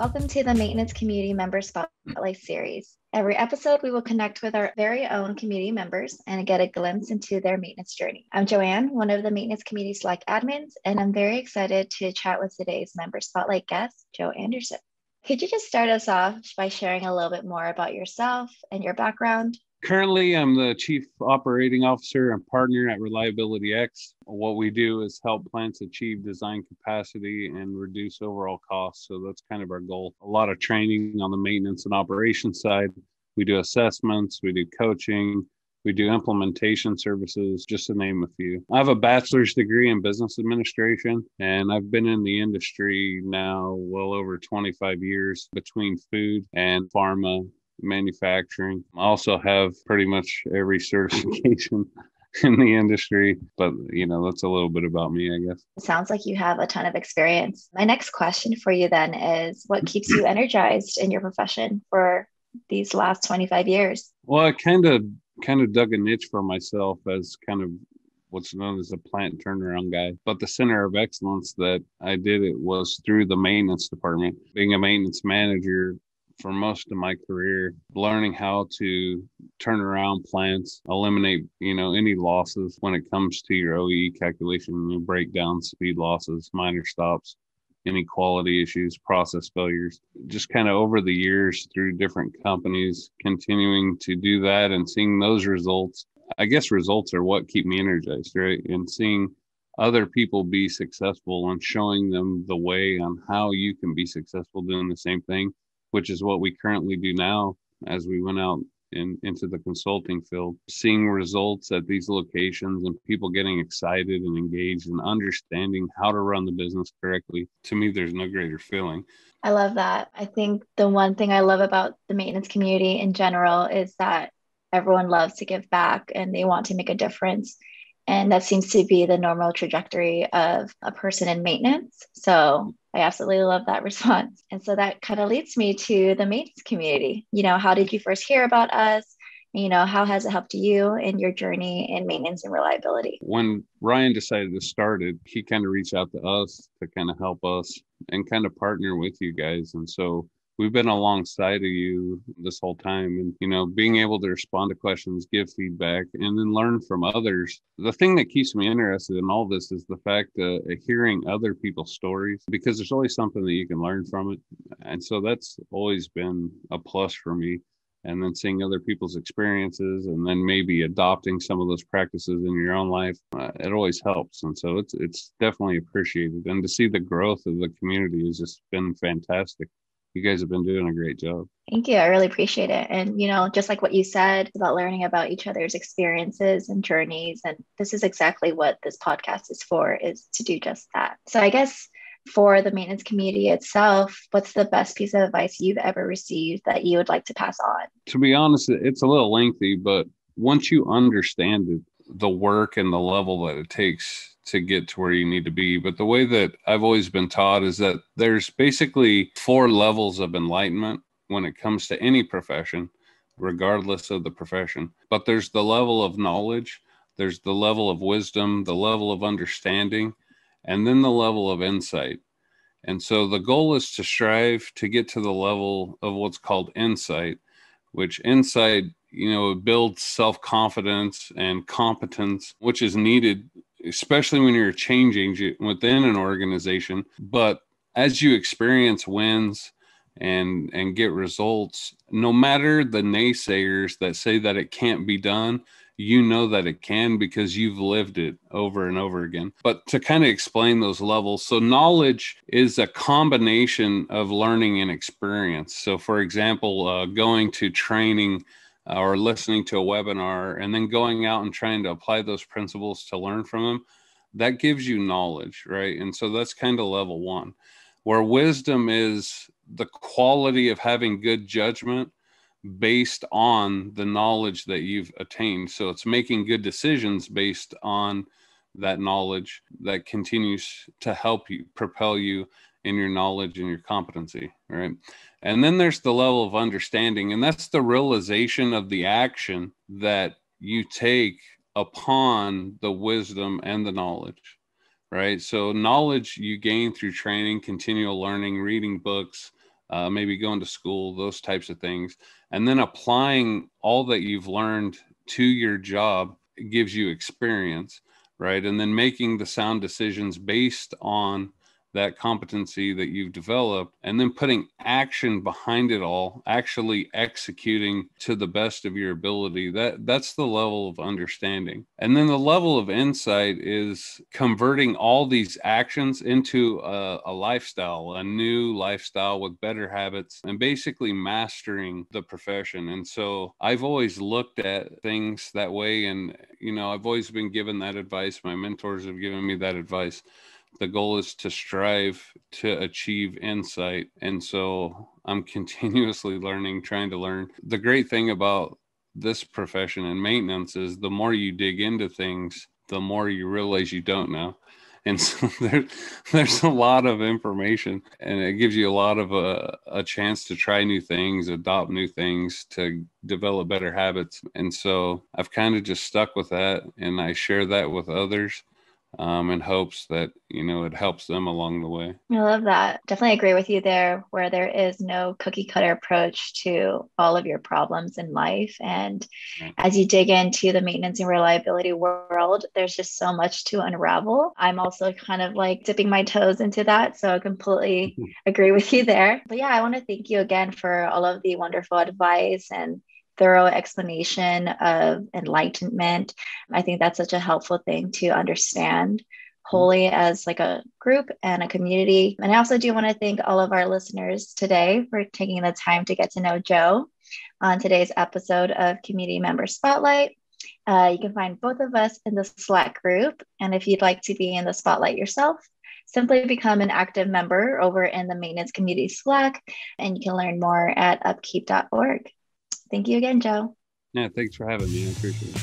Welcome to the Maintenance Community Member Spotlight Series. Every episode, we will connect with our very own community members and get a glimpse into their maintenance journey. I'm Joanne, one of the Maintenance Community Slack admins, and I'm very excited to chat with today's Member Spotlight guest, Joe Anderson. Could you just start us off by sharing a little bit more about yourself and your background? Currently, I'm the chief operating officer and partner at Reliability X. What we do is help plants achieve design capacity and reduce overall costs. So that's kind of our goal. A lot of training on the maintenance and operations side. We do assessments, we do coaching, we do implementation services, just to name a few. I have a bachelor's degree in business administration, and I've been in the industry now well over 25 years between food and pharma manufacturing. I also have pretty much every certification in the industry, but you know, that's a little bit about me, I guess. It sounds like you have a ton of experience. My next question for you then is what keeps you energized in your profession for these last 25 years? Well, I kind of kind of dug a niche for myself as kind of what's known as a plant turnaround guy. But the center of excellence that I did it was through the maintenance department. Being a maintenance manager, for most of my career learning how to turn around plants eliminate you know any losses when it comes to your OEE calculation you break down speed losses minor stops any quality issues process failures. Just kind of over the years through different companies continuing to do that and seeing those results i guess results are what keep me energized right? And seeing other people be successful and showing them the way on how you can be successful doing the same thing which is what we currently do now as we went out in, into the consulting field, seeing results at these locations and people getting excited and engaged and understanding how to run the business correctly. To me, there's no greater feeling. I love that. I think the one thing I love about the maintenance community in general is that everyone loves to give back and they want to make a difference. And that seems to be the normal trajectory of a person in maintenance. So I absolutely love that response. And so that kind of leads me to the maintenance community. You know, how did you first hear about us? You know, how has it helped you in your journey in maintenance and reliability? When Ryan decided to start it, he kind of reached out to us to kind of help us and kind of partner with you guys. And so we've been alongside of you this whole time and you know being able to respond to questions give feedback and then learn from others. The thing that keeps me interested in all this is the fact of hearing other people's stories because there's always something that you can learn from it. And so that's always been a plus for me. And then seeing other people's experiences and then maybe adopting some of those practices in your own life uh, it always helps. And so it's it's definitely appreciated. And to see the growth of the community has just been fantastic you guys have been doing a great job. Thank you. I really appreciate it. And, you know, just like what you said about learning about each other's experiences and journeys. And this is exactly what this podcast is for, is to do just that. So I guess for the maintenance community itself, what's the best piece of advice you've ever received that you would like to pass on? To be honest, it's a little lengthy, but once you understand it, the work and the level that it takes to get to where you need to be. But the way that I've always been taught is that there's basically four levels of enlightenment when it comes to any profession, regardless of the profession. But there's the level of knowledge, there's the level of wisdom, the level of understanding, and then the level of insight. And so the goal is to strive to get to the level of what's called insight, which insight, you know, builds self confidence and competence, which is needed especially when you're changing within an organization. But as you experience wins and and get results, no matter the naysayers that say that it can't be done, you know that it can because you've lived it over and over again. But to kind of explain those levels, so knowledge is a combination of learning and experience. So, for example, uh, going to training Uh, or listening to a webinar and then going out and trying to apply those principles to learn from them, that gives you knowledge, right? And so that's kind of level one. Where wisdom is the quality of having good judgment based on the knowledge that you've attained. So it's making good decisions based on that knowledge that continues to help you propel you in your knowledge and your competency, right? And then there's the level of understanding, and that's the realization of the action that you take upon the wisdom and the knowledge, right? So, knowledge you gain through training, continual learning, reading books, uh, maybe going to school, those types of things, and then applying all that you've learned to your job gives you experience, right? And then making the sound decisions based on that competency that you've developed and then putting action behind it all actually executing to the best of your ability that that's the level of understanding and then the level of insight is converting all these actions into a, a lifestyle a new lifestyle with better habits and basically mastering the profession and so i've always looked at things that way and you know i've always been given that advice my mentors have given me that advice the goal is to strive to achieve insight. And so I'm continuously learning, trying to learn. The great thing about this profession and maintenance is the more you dig into things, the more you realize you don't know. And so there, there's a lot of information, and it gives you a lot of a, uh, a chance to try new things, adopt new things, to develop better habits. And so I've kind of just stuck with that, and I share that with others um, in hopes that you know it helps them along the way. I love that. Definitely agree with you there, where there is no cookie cutter approach to all of your problems in life. And as you dig into the maintenance and reliability world, there's just so much to unravel. I'm also kind of like dipping my toes into that, so I completely agree with you there. But yeah, I want to thank you again for all of the wonderful advice and thorough explanation of enlightenment. I think that's such a helpful thing to understand wholly as like a group and a community. And I also do want to thank all of our listeners today for taking the time to get to know Joe on today's episode of Community Member Spotlight. Uh, you can find both of us in the Slack group. And if you'd like to be in the spotlight yourself, simply become an active member over in the Maintenance Community Slack, and you can learn more at upkeep.org. Thank you again, Joe. Yeah, thanks for having me. I appreciate it.